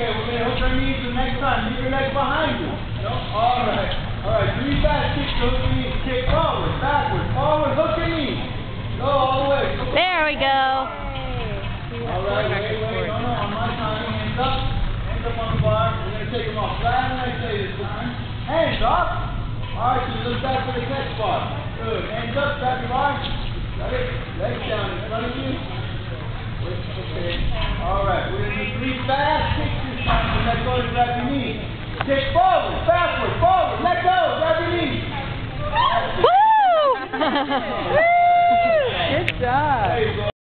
your knees the next time. Leave your leg behind you. No? All right. All right. Three fast kicks. Hook your knees. Kick forward, backward, forward. Hook your knees. Go all the way. Go. There we go. All right. Wait, wait. No, no. On my time. Hands up. Hands up on the bar. We're gonna take them off flat and I say this time. Hands up. All right. So you look back for the catch bar. Good. Hands up. Grab your bar. Got it. Legs down in front of you. Wait, Okay. All right. We're gonna do three fast kicks this time. So let go and grab your knees. Kick forward, backward, forward. Let go. Grab your knees. Woo! Good job. Go.